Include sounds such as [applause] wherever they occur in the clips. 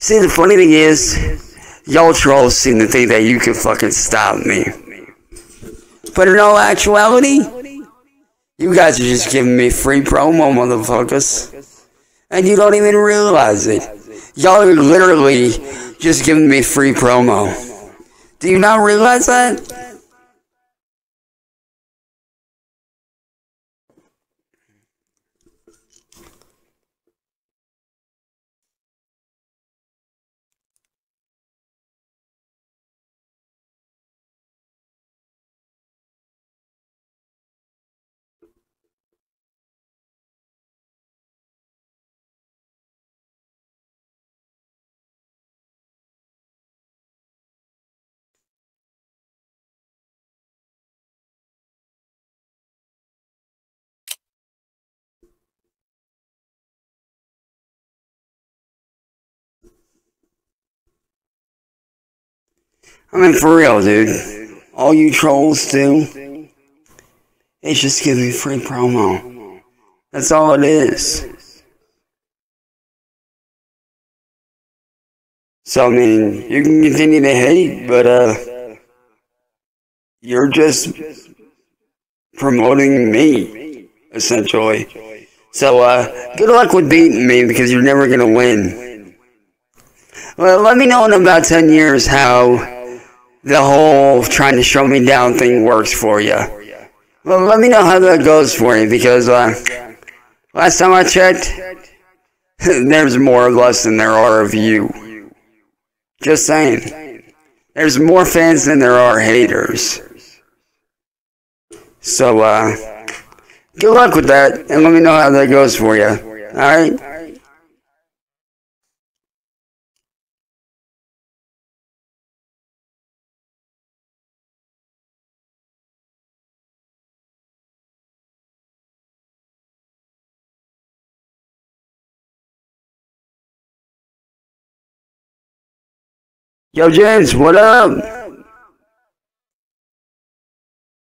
See, the funny thing is, y'all trolls seem to think that you can fucking stop me. But in all actuality, you guys are just giving me free promo, motherfuckers. And you don't even realize it. Y'all are literally just giving me free promo. Do you not realize that? I mean, for real, dude. All you trolls do is just give me free promo. That's all it is. So, I mean, you can continue to hate, but, uh, you're just promoting me, essentially. So, uh, good luck with beating me because you're never gonna win. Well, let me know in about 10 years how the whole trying to show me down thing works for you. Well, let me know how that goes for you because uh, last time I checked, [laughs] there's more of us than there are of you. Just saying. There's more fans than there are haters. So, uh, good luck with that, and let me know how that goes for you. Alright? Yo, James, what up?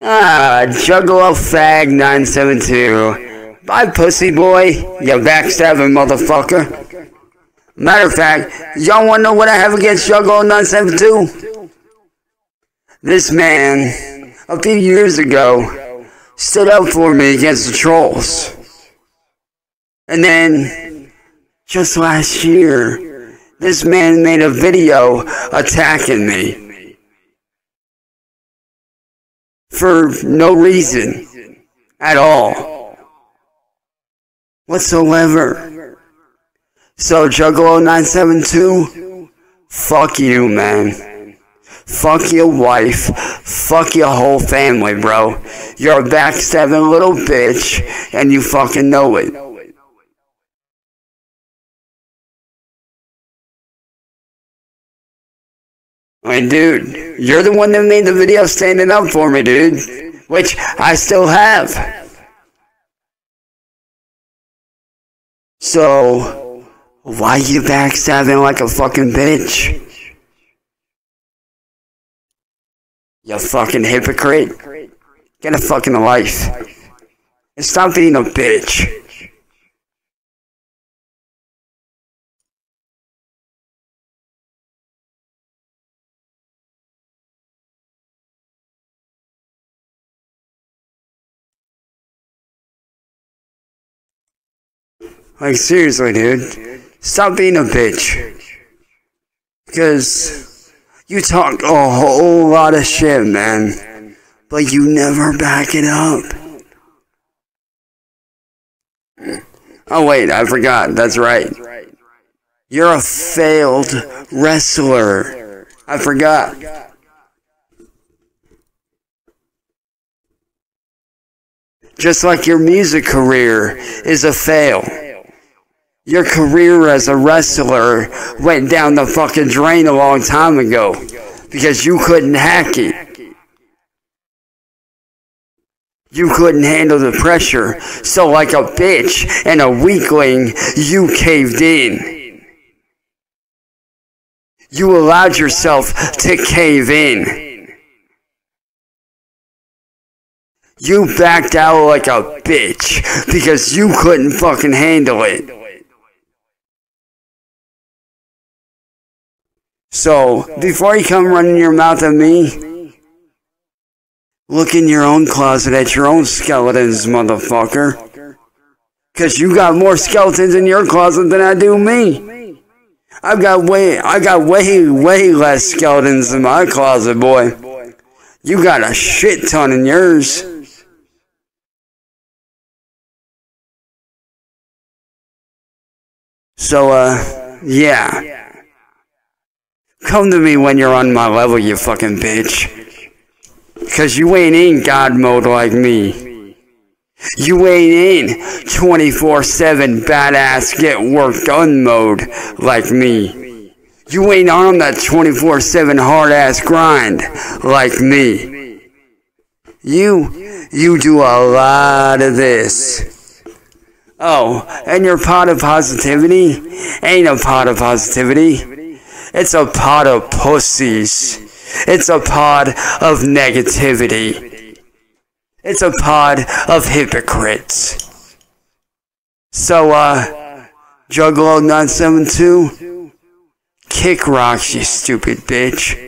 Ah, Juggalo Fag 972. Bye, pussy boy, you backstabbing motherfucker. Matter of fact, y'all wanna know what I have against Juggalo 972? This man, a few years ago, stood up for me against the trolls. And then, just last year, this man made a video attacking me. For no reason at all. Whatsoever. So, Juggalo 972, fuck you, man. Fuck your wife. Fuck your whole family, bro. You're a backstabbing little bitch, and you fucking know it. Mean, dude, you're the one that made the video standing up for me, dude. Which I still have. So, why you backstabbing like a fucking bitch? You fucking hypocrite. Get a fucking life. And stop being a bitch. Like, seriously, dude. Stop being a bitch. Because you talk a whole lot of shit, man. But you never back it up. Oh, wait, I forgot. That's right. You're a failed wrestler. I forgot. Just like your music career is a fail. Your career as a wrestler went down the fucking drain a long time ago because you couldn't hack it. You couldn't handle the pressure, so like a bitch and a weakling, you caved in. You allowed yourself to cave in. You backed out like a bitch because you couldn't fucking handle it. So, before you come running your mouth at me, look in your own closet at your own skeletons, motherfucker. Cause you got more skeletons in your closet than I do me. I've got way, I got way, way less skeletons in my closet, boy. You got a shit ton in yours. So, uh, yeah. Come to me when you're on my level, you fucking bitch. Cause you ain't in God mode like me. You ain't in 24-7 badass get work done mode like me. You ain't on that 24-7 hard ass grind like me. You, you do a lot of this. Oh, and your pot of positivity ain't a pot of positivity. It's a pot of pussies. It's a pod of negativity. It's a pod of hypocrites. So, uh, Juggalo 972, kick rocks, you stupid bitch.